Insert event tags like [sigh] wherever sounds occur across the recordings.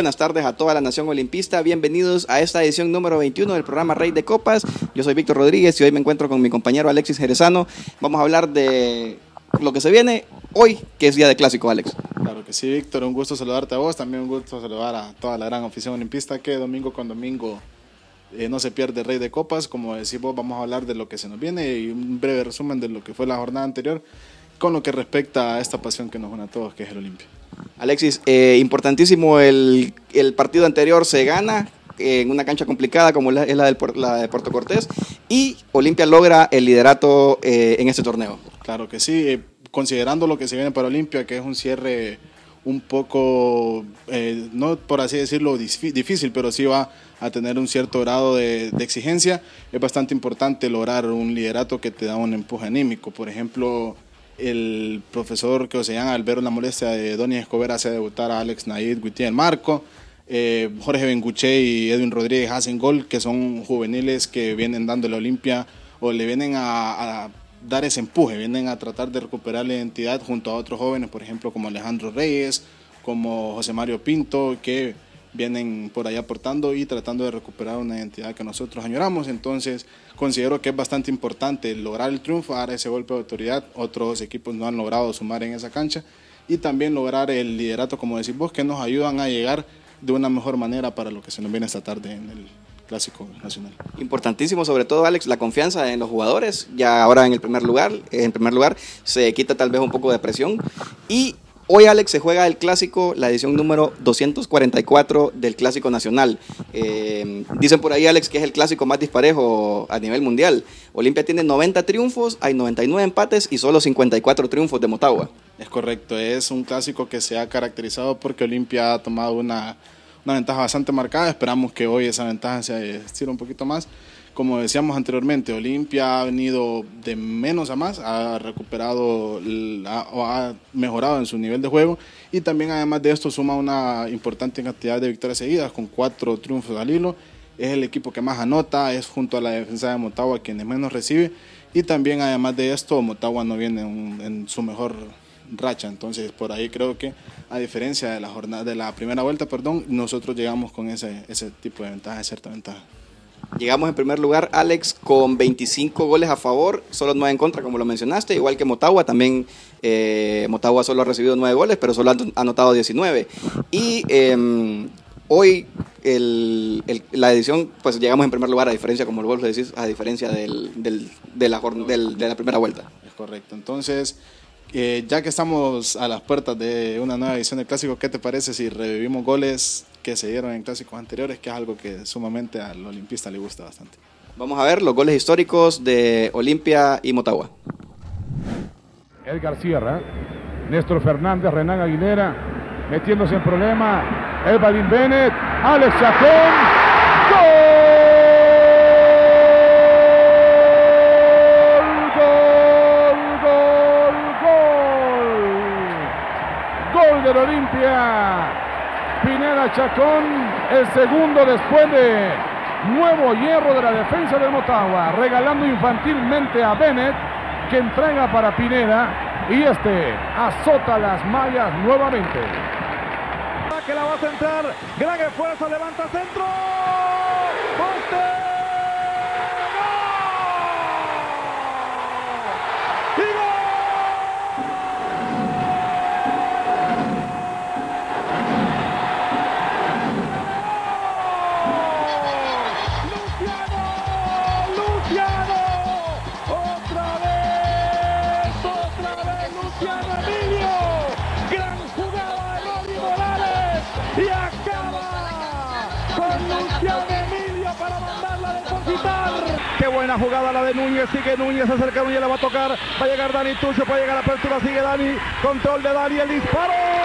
Buenas tardes a toda la nación olimpista. Bienvenidos a esta edición número 21 del programa Rey de Copas. Yo soy Víctor Rodríguez y hoy me encuentro con mi compañero Alexis Jerezano. Vamos a hablar de lo que se viene hoy, que es día de clásico, Alex. Claro que sí, Víctor. Un gusto saludarte a vos. También un gusto saludar a toda la gran afición olimpista que domingo con domingo eh, no se pierde Rey de Copas. Como decimos, vamos a hablar de lo que se nos viene y un breve resumen de lo que fue la jornada anterior con lo que respecta a esta pasión que nos une a todos, que es el Olimpia. Alexis, eh, importantísimo el, el, partido anterior se gana en una cancha complicada como es la, la de Puerto Cortés y Olimpia logra el liderato eh, en este torneo. Claro que sí, eh, considerando lo que se viene para Olimpia, que es un cierre un poco, no por así decirlo difícil, pero sí va a tener un cierto grado de, de, exigencia, es bastante importante lograr un liderato que te da un empuje anímico. Por ejemplo, el profesor que se llama Albero La Molestia de Donny Escobar hace debutar a Alex Naid, Gutiérrez Marco, eh, Jorge Benguche y Edwin Rodríguez hacen gol, que son juveniles que vienen dando la Olimpia o le vienen a, a, dar ese empuje, vienen a tratar de recuperar la identidad junto a otros jóvenes, por ejemplo como Alejandro Reyes, como José Mario Pinto, que vienen por ahí aportando y tratando de recuperar una identidad que nosotros añoramos. Entonces, considero que es bastante importante lograr el triunfo, dar ese golpe de autoridad. Otros equipos no han logrado sumar en esa cancha y también lograr el liderato, como decís vos, que nos ayudan a llegar de una mejor manera para lo que se nos viene esta tarde en el Clásico Nacional. Importantísimo, sobre todo, Alex, la confianza en los jugadores. Ya ahora en el primer lugar, en primer lugar, se quita tal vez un poco de presión y Hoy, Alex, se juega el clásico, la edición número 244 del Clásico Nacional. Eh, dicen por ahí, Alex, que es el clásico más disparejo a nivel mundial. Olimpia tiene 90 triunfos, hay 99 empates y solo 54 triunfos de Motagua. Es correcto, es un clásico que se ha caracterizado porque Olimpia ha tomado una, una ventaja bastante marcada. Esperamos que hoy esa ventaja se estire un poquito más como decíamos anteriormente, Olimpia ha venido de menos a más, ha recuperado ha mejorado en su nivel de juego y también además de esto suma una importante cantidad de victorias seguidas con cuatro triunfos al hilo. Es el equipo que más anota, es junto a la defensa de Motagua quienes menos recibe y también además de esto Motagua no viene en su mejor racha. Entonces, por ahí creo que, a diferencia de la jornada de la primera vuelta, perdón, nosotros llegamos con ese, ese tipo de ventaja, cierta ventaja. Llegamos en primer lugar, Alex, con 25 goles a favor, solo 9 en contra, como lo mencionaste, igual que Motagua, también eh, Motagua solo ha recibido 9 goles, pero solo ha anotado 19. Y eh, hoy la edición, pues llegamos en primer lugar, a diferencia, como vos lo decís, a diferencia del, del, de, la, del, de la primera vuelta. Es correcto, entonces... Eh, ya que estamos a las puertas de una nueva edición del Clásico, ¿qué te parece si revivimos goles que se dieron en clásicos anteriores, que es algo que sumamente al olimpista le gusta bastante. Vamos a ver los goles históricos de Olimpia y Motagua. Edgar Sierra, Néstor Fernández, Renan Aguilera, metiéndose en problema, Elvadín Bennett, Alex Chacón, ¡Gol! ¡Gol! ¡Gol! ¡Gol del Olimpia! Pineda Chacón, el segundo después de nuevo hierro de la defensa de Motagua, regalando infantilmente a Bennett, que entrega para Pineda y este azota las mallas nuevamente. Que la va a centrar, gran esfuerzo, levanta centro. Buena jugada la de Núñez. Sigue Núñez, se acerca Núñez, le va a tocar. Va a llegar Dani Tucho, llegar a la apertura. Sigue Dani. Control de Dani, el disparo.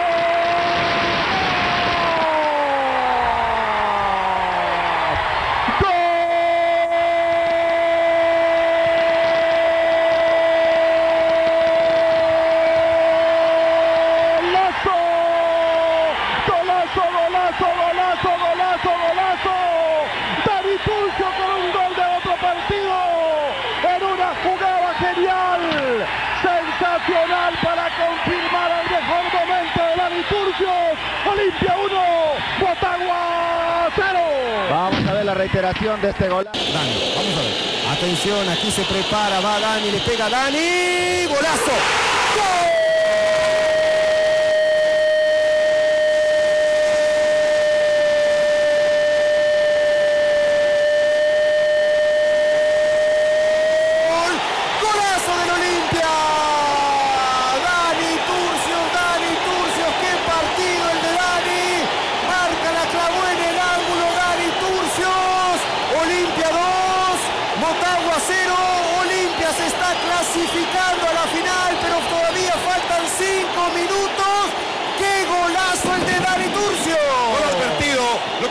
Olimpia 1, Botagua 0. Vamos a ver la reiteración de este golazo. Dani, vamos a ver. Atención, aquí se prepara, va Dani, le pega Dani. ¡Golazo! ¡Gol!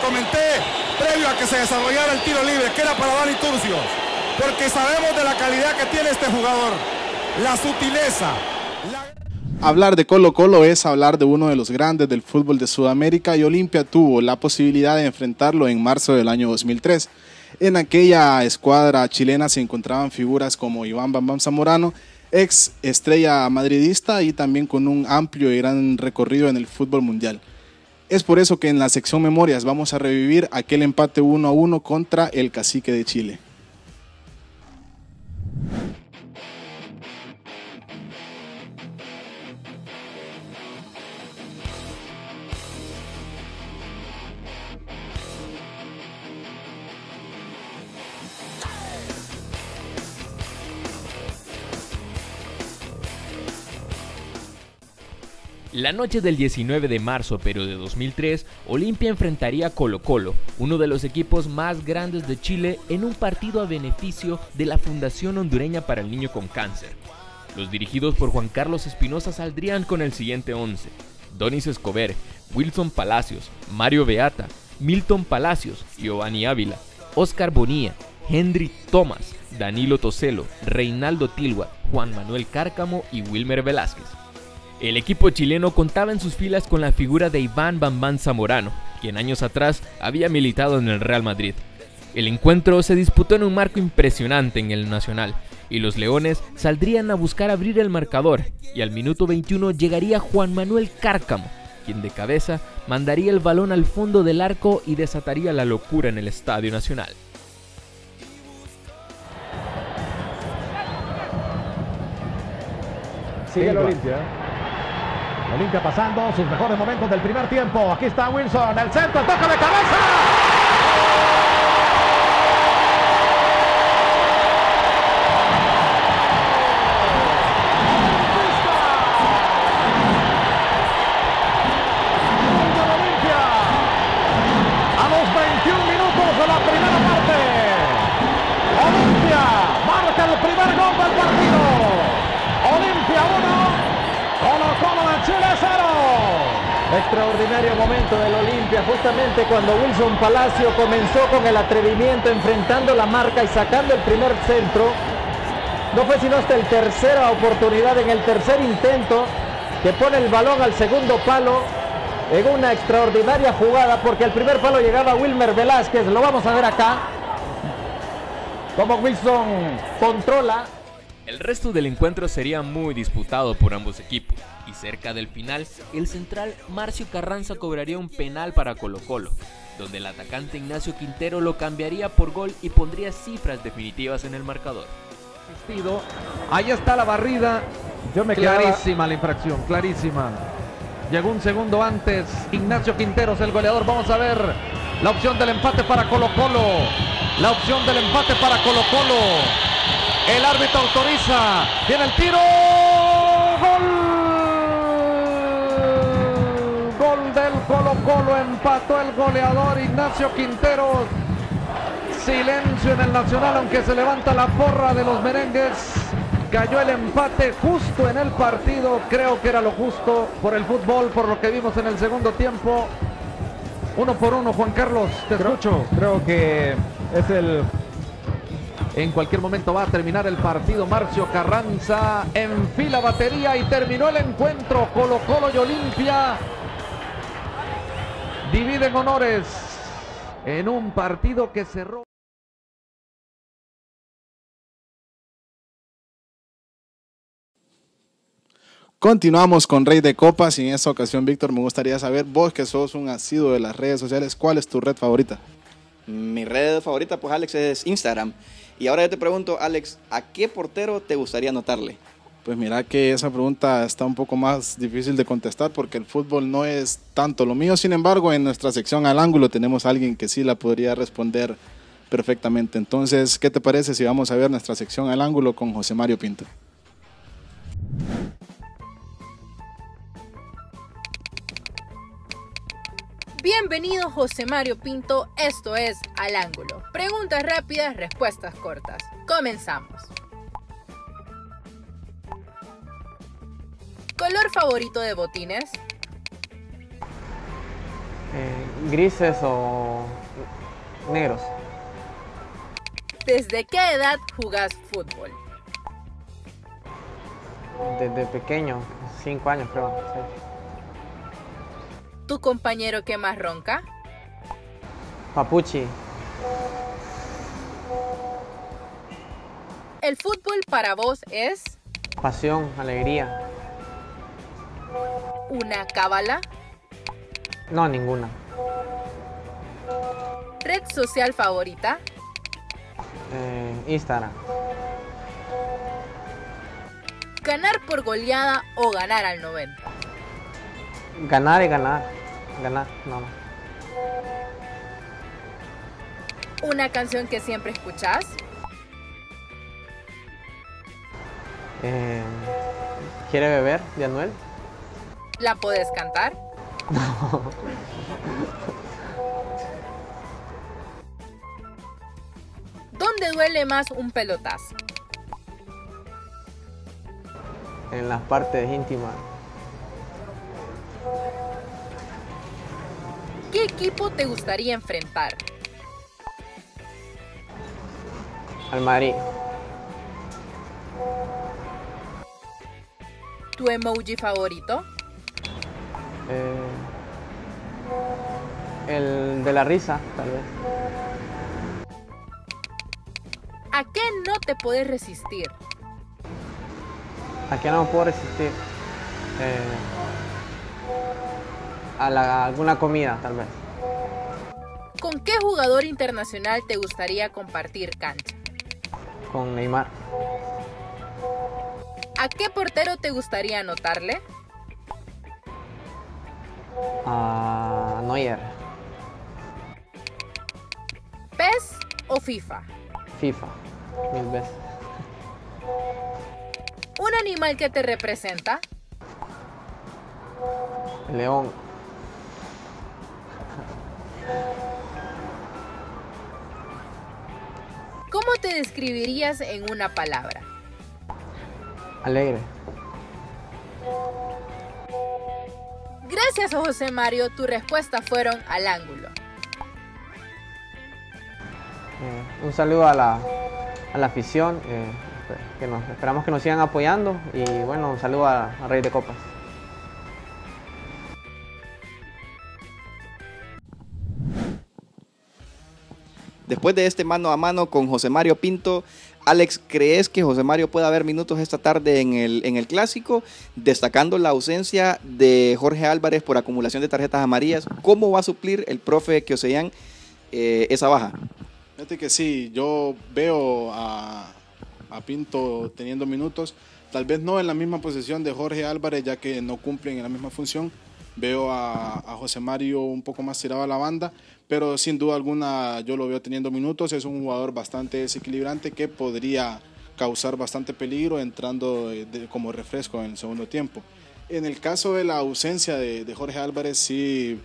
Comenté previo a que se desarrollara el tiro libre, que era para Dani Turcio, porque sabemos de la calidad que tiene este jugador, la sutileza. Hablar de Colo Colo es hablar de uno de los grandes del fútbol de Sudamérica y Olimpia tuvo la posibilidad de enfrentarlo en marzo del año 2003. En aquella escuadra chilena se encontraban figuras como Iván Bambam Zamorano, ex estrella madridista y también con un amplio y gran recorrido en el fútbol mundial. Es por eso que en la sección Memorias vamos a revivir aquel empate 1 a 1 contra el Cacique de Chile. La noche del 19 de marzo, pero de 2003, Olimpia enfrentaría a Colo Colo, uno de los equipos más grandes de Chile, en un partido a beneficio de la Fundación Hondureña para el Niño con Cáncer. Los dirigidos por Juan Carlos Espinosa saldrían con el siguiente 11. Donis Escobar, Wilson Palacios, Mario Beata, Milton Palacios, Giovanni Ávila, Oscar Bonilla, Henry Thomas, Danilo Toselo, Reinaldo Tilwa, Juan Manuel Cárcamo y Wilmer Velázquez. El equipo chileno contaba en sus filas con la figura de Iván Bambán Zamorano, quien años atrás había militado en el Real Madrid. El encuentro se disputó en un marco impresionante en el Nacional, y los Leones saldrían a buscar abrir el marcador, y al minuto 21 llegaría Juan Manuel Cárcamo, quien de cabeza mandaría el balón al fondo del arco y desataría la locura en el Estadio Nacional. Sigue el Olimpia. Olimpia pasando sus mejores momentos del primer tiempo. Aquí está Wilson, el centro, toca de cabeza. Extraordinario momento del Olimpia, justamente cuando Wilson Palacio comenzó con el atrevimiento, enfrentando la marca y sacando el primer centro. No fue sino hasta el tercera oportunidad, en el tercer intento, que pone el balón al segundo palo en una extraordinaria jugada, porque al primer palo llegaba Wilmer Velázquez, lo vamos a ver acá, como Wilson controla. El resto del encuentro sería muy disputado por ambos equipos y cerca del final el central Marcio Carranza cobraría un penal para Colo Colo, donde el atacante Ignacio Quintero lo cambiaría por gol y pondría cifras definitivas en el marcador. Ahí está la barrida. Yo me clarísima la infracción, clarísima. Llegó un segundo antes. Ignacio Quinteros, el goleador. Vamos a ver la opción del empate para Colo Colo. La opción del empate para Colo Colo. El árbitro autoriza. Viene el tiro. Colo Colo empató el goleador Ignacio Quinteros. Silencio en el Nacional, aunque se levanta la porra de los merengues. Cayó el empate justo en el partido. Creo que era lo justo por el fútbol, por lo que vimos en el segundo tiempo. Uno por uno, Juan Carlos, te creo, escucho. Creo que es el en cualquier momento va a terminar el partido. Marcio Carranza enfila batería y terminó el encuentro. Colo Colo y Olimpia dividen honores en un partido que cerró. Continuamos con Rey de Copas y en esta ocasión, Víctor, me gustaría saber, vos que sos un asiduo de las redes sociales, ¿cuál es tu red favorita? Mi red favorita, pues Alex, es Instagram. Y ahora yo te pregunto, Alex, ¿a qué portero te gustaría anotarle? Pues mira que esa pregunta está un poco más difícil de contestar porque el fútbol no es tanto lo mío. Sin embargo, en nuestra sección al ángulo tenemos a alguien que sí la podría responder perfectamente. Entonces, ¿qué te parece si vamos a ver nuestra sección al ángulo con José Mario Pinto? Bienvenido José Mario Pinto, esto es Al Ángulo. Preguntas rápidas, respuestas cortas. Comenzamos. ¿Color favorito de botines? Eh, grises o negros. ¿Desde qué edad jugás fútbol? Desde pequeño, cinco años creo. ¿Tu compañero que más ronca? Papuchi, ¿El fútbol para vos es pasión, alegría. una cábala? No, ninguna. ¿Red social favorita? Eh, Instagram. ¿Ganar por goleada o ganar al 90? Ganar y ganar. Ganar, no, no. ¿Una canción que siempre escuchás? Eh, ¿Quiere beber de Anuel? ¿La podés cantar? [laughs] ¿Dónde duele más un pelotazo? En las partes íntimas. ¿Qué equipo te gustaría enfrentar? Al Madrid. ¿Tu emoji favorito? Eh, el de la risa, tal vez. ¿A qué no te puedes resistir? ¿A qué no puedo resistir? Eh, a, la- a alguna comida, tal vez. ¿Con qué jugador internacional te gustaría compartir cancha? Con Neymar. ¿A qué portero te gustaría anotarle? A Neuer. ¿PES o FIFA? FIFA. Mil veces. ¿Un animal que te representa? León. ¿Cómo te describirías en una palabra? Alegre. Gracias, José Mario. Tu respuesta fueron al ángulo. Eh, un saludo a la, a la afición. eh, que nos, esperamos que nos sigan apoyando. Y bueno, un saludo a, a Rey de Copas. Después de este mano a mano con José Mario Pinto, Alex, ¿crees que José Mario pueda haber minutos esta tarde en el, en el clásico? Destacando la ausencia de Jorge Álvarez por acumulación de tarjetas amarillas. ¿Cómo va a suplir el profe Kioseyan eh, esa baja? Fíjate que sí, yo veo a, a Pinto teniendo minutos, tal vez no en la misma posición de Jorge Álvarez, ya que no cumplen en la misma función. Veo a, José Mario un poco más tirado a la banda, pero sin duda alguna yo lo veo teniendo minutos. Es un jugador bastante desequilibrante que podría causar bastante peligro entrando como refresco en el segundo tiempo. En el caso de la ausencia de, Jorge Álvarez, sí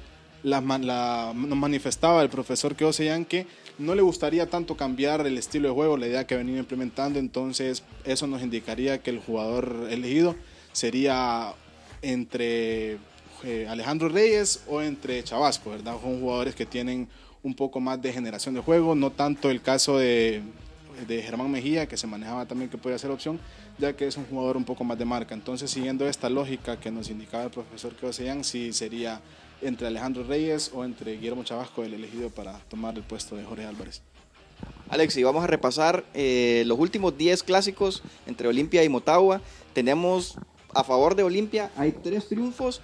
nos manifestaba el profesor Keoseyan que no le gustaría tanto cambiar el estilo de juego, la idea que venía implementando, entonces eso nos indicaría que el jugador elegido sería entre eh, Alejandro Reyes o entre Chavasco, ¿verdad? Son jugadores que tienen un poco más de generación de juego, no tanto el caso de, de Germán Mejía, que se manejaba también que podría ser opción, ya que es un jugador un poco más de marca. Entonces, siguiendo esta lógica que nos indicaba el profesor Keoseyan, sí sería entre Alejandro Reyes o entre Guillermo Chavasco el elegido para tomar el puesto de Jorge Álvarez. Alex, y vamos a repasar eh, los últimos 10 clásicos entre Olimpia y Motagua. Tenemos a favor de Olimpia, hay tres triunfos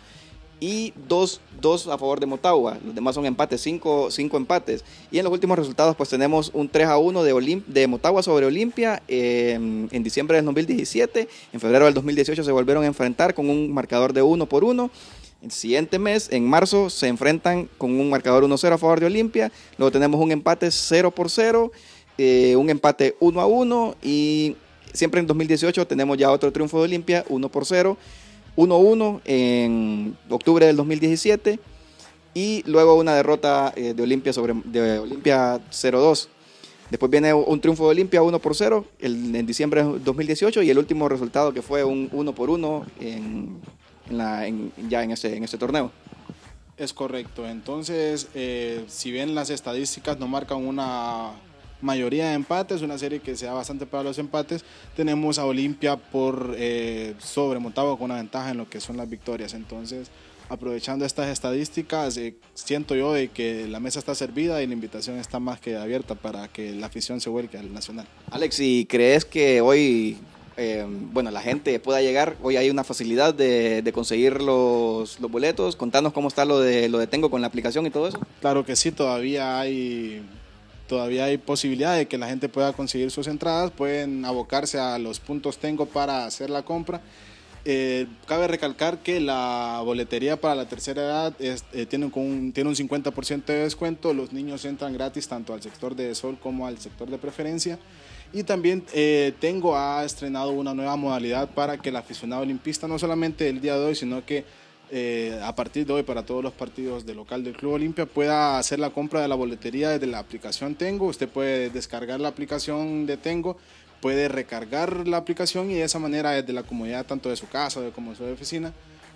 y dos, dos a favor de Motagua. Los demás son empates, cinco, cinco empates. Y en los últimos resultados, pues tenemos un 3 a 1 de, Olim- de Motagua sobre Olimpia eh, en diciembre del 2017. En febrero del 2018 se volvieron a enfrentar con un marcador de 1 por 1. El siguiente mes, en marzo, se enfrentan con un marcador 1-0 a favor de Olimpia. Luego tenemos un empate 0 por 0, eh, un empate 1 a 1 y siempre en 2018 tenemos ya otro triunfo de Olimpia, 1 por 0, 1-1 en octubre del 2017 y luego una derrota eh, de Olimpia sobre Olimpia 0-2. Después viene un triunfo de Olimpia 1 por 0 el- en diciembre de 2018 y el último resultado que fue un 1 por 1 en, ya en ese, en ese torneo. Es correcto. Entonces, eh, si bien las estadísticas no marcan una mayoría de empates, una serie que sea bastante para los empates, tenemos a Olimpia por eh, sobre Motagua con una ventaja en lo que son las victorias. Entonces, aprovechando estas estadísticas, eh, siento yo de que la mesa está servida y la invitación está más que abierta para que la afición se vuelque al Nacional. Alex, ¿y crees que hoy, eh, bueno, la gente pueda llegar? Hoy hay una facilidad de, de conseguir los, los boletos. Contanos cómo está lo de, lo de Tengo con la aplicación y todo eso. Claro que sí, todavía hay, todavía hay posibilidad de que la gente pueda conseguir sus entradas, pueden abocarse a los puntos Tengo para hacer la compra. Eh, cabe recalcar que la boletería para la tercera edad eh, tiene, un, tiene un 50% de descuento, los niños entran gratis tanto al sector de sol como al sector de preferencia. Y también eh, Tengo ha estrenado una nueva modalidad para que el aficionado olimpista, no solamente el día de hoy, sino que eh, a partir de hoy para todos los partidos de local del Club Olimpia pueda hacer la compra de la boletería desde la aplicación Tengo. Usted puede descargar la aplicación de Tengo, puede recargar la aplicación y de esa manera desde la comodidad tanto de su casa como de su oficina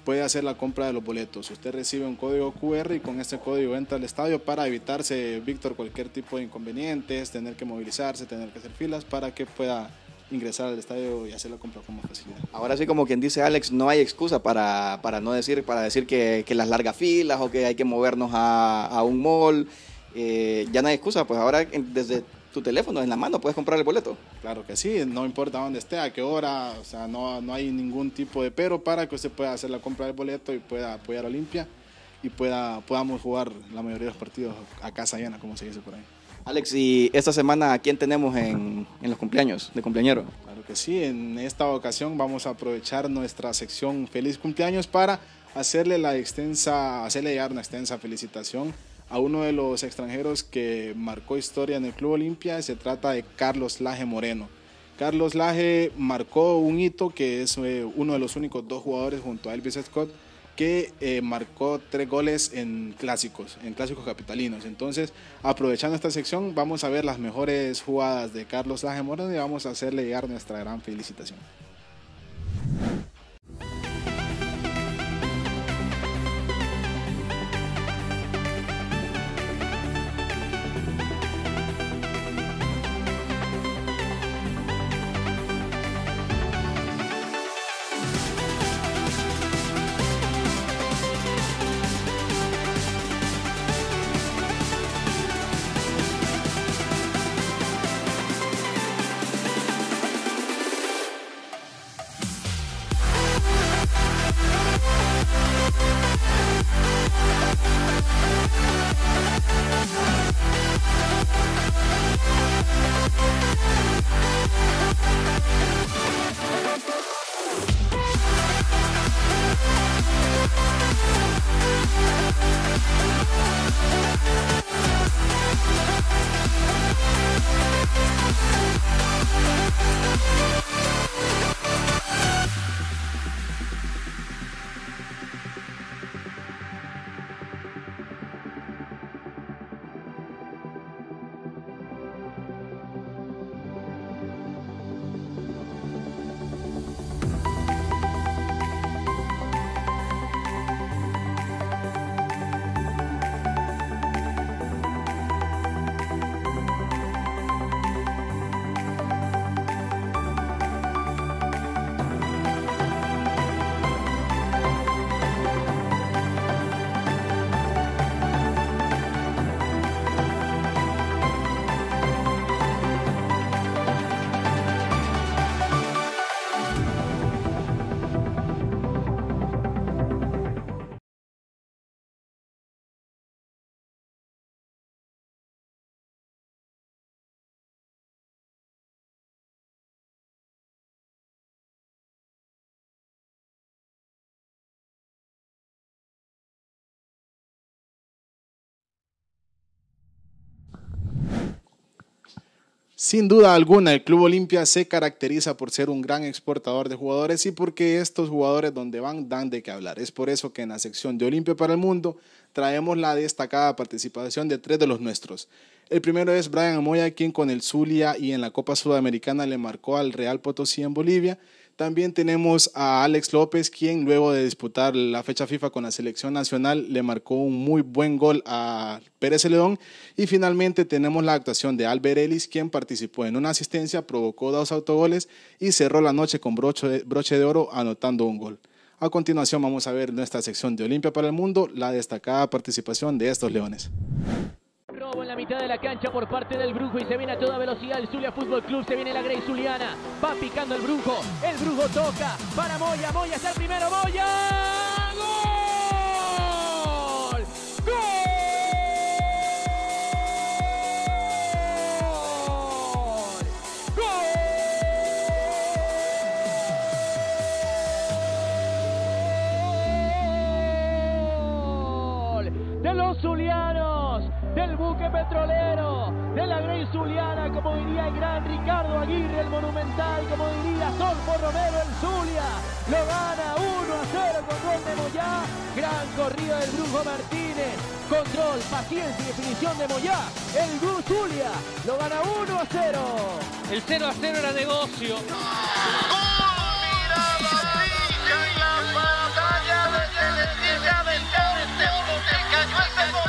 puede hacer la compra de los boletos. Usted recibe un código QR y con este código entra al estadio para evitarse, Víctor, cualquier tipo de inconvenientes, tener que movilizarse, tener que hacer filas para que pueda ingresar al estadio y hacer la compra con más facilidad. Ahora sí, como quien dice Alex, no hay excusa para, para no decir, para decir que, que las largas filas o que hay que movernos a, a un mall. Eh, ya no hay excusa, pues ahora desde tu teléfono en la mano puedes comprar el boleto. Claro que sí, no importa dónde esté, a qué hora, o sea, no, no hay ningún tipo de pero para que usted pueda hacer la compra del boleto y pueda apoyar a Olimpia y pueda, podamos jugar la mayoría de los partidos a casa llena, como se dice por ahí. Alex, y esta semana, ¿a quién tenemos en, en los cumpleaños de cumpleañero? Claro que sí, en esta ocasión vamos a aprovechar nuestra sección Feliz Cumpleaños para hacerle la extensa, hacerle llegar una extensa felicitación a uno de los extranjeros que marcó historia en el Club Olimpia. Se trata de Carlos Laje Moreno. Carlos Laje marcó un hito que es eh, uno de los únicos dos jugadores junto a Elvis Scott que eh, marcó tres goles en clásicos, en clásicos capitalinos. Entonces, aprovechando esta sección, vamos a ver las mejores jugadas de Carlos Laje Moreno y vamos a hacerle llegar nuestra gran felicitación. Sin duda alguna, el Club Olimpia se caracteriza por ser un gran exportador de jugadores y porque estos jugadores donde van dan de qué hablar. Es por eso que en la sección de Olimpia para el Mundo traemos la destacada participación de tres de los nuestros. El primero es Brian Amoya, quien con el Zulia y en la Copa Sudamericana le marcó al Real Potosí en Bolivia. También tenemos a Alex López, quien luego de disputar la fecha FIFA con la selección nacional le marcó un muy buen gol a Pérez Celedón. Y finalmente tenemos la actuación de Albert Ellis, quien participó en una asistencia, provocó dos autogoles y cerró la noche con broche de, broche de oro anotando un gol. A continuación vamos a ver nuestra sección de Olimpia para el Mundo, la destacada participación de estos leones. En la mitad de la cancha por parte del Brujo y se viene a toda velocidad el Zulia Fútbol Club. Se viene la Grey Zuliana. Va picando el Brujo. El Brujo toca para Moya. Moya está el primero. Moya. Buque petrolero, de la Grey Zuliana, como diría el gran Ricardo Aguirre, el monumental, como diría Solfo Romero, el Zulia, lo gana 1 a 0 con gol de Moyá, gran corrida del Brujo Martínez, control, paciencia y definición de Moyá, el Brujo Zulia, lo gana 1 a 0. El 0 a 0 era negocio. La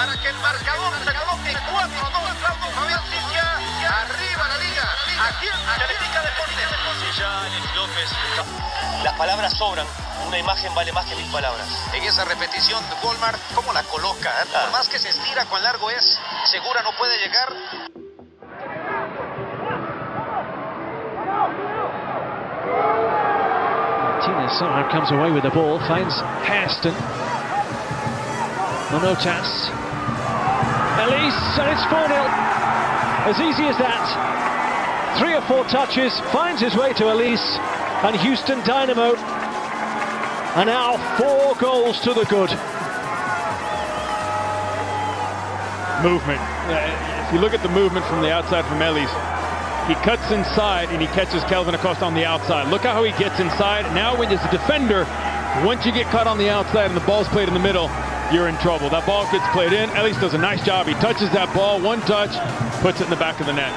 para que el marcador se coloque 4-2 Claudio Fabián Cintia. Arriba la liga, aquí en Teletica Deportes. López. Las palabras sobran, una imagen vale más que mil palabras. En esa repetición, Walmart, ¿cómo la coloca? eh? Por más que se estira, cuán largo es, segura no puede llegar. Martinez somehow comes away with the ball, finds Hairston. Monotas. Elise, and it's 4 0. As easy as that. Three or four touches, finds his way to Elise and Houston Dynamo. And now four goals to the good. movement. If you look at the movement from the outside from Elise, he cuts inside and he catches Kelvin Acosta on the outside. Look at how he gets inside. Now, when there's a defender, once you get cut on the outside and the ball's played in the middle, you're in trouble. That ball gets played in. Ellis does a nice job. He touches that ball, one touch, puts it in the back of the net.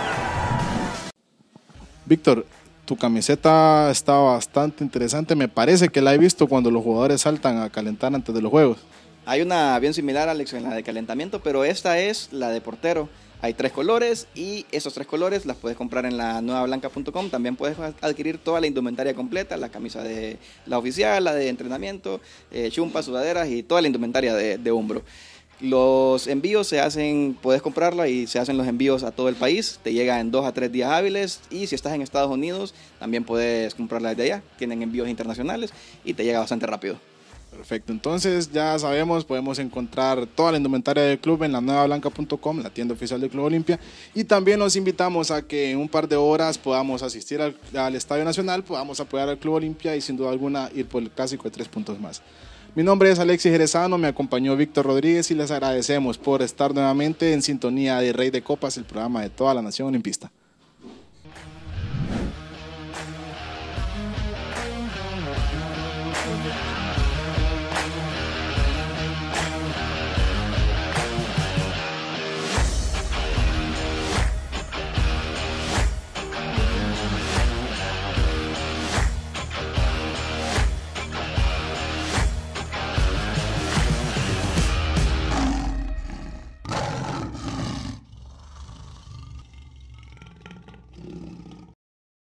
Víctor, tu camiseta está bastante interesante. Me parece que la he visto cuando los jugadores saltan a calentar antes de los juegos. Hay una bien similar, Alex, en la de calentamiento, pero esta es la de portero. Hay tres colores y esos tres colores las puedes comprar en la nuevablanca.com. También puedes adquirir toda la indumentaria completa, la camisa de la oficial, la de entrenamiento, eh, chumpas, sudaderas y toda la indumentaria de, de hombro. Los envíos se hacen, puedes comprarla y se hacen los envíos a todo el país. Te llega en dos a tres días hábiles y si estás en Estados Unidos también puedes comprarla desde allá. Tienen envíos internacionales y te llega bastante rápido. Perfecto, entonces ya sabemos, podemos encontrar toda la indumentaria del club en la nuevablanca.com, la tienda oficial del Club Olimpia. Y también los invitamos a que en un par de horas podamos asistir al, Estadio Nacional, podamos apoyar al Club Olimpia y sin duda alguna ir por el clásico de tres puntos más. Mi nombre es Alexis Jerezano, me acompañó Víctor Rodríguez y les agradecemos por estar nuevamente en sintonía de Rey de Copas, el programa de toda la nación olimpista.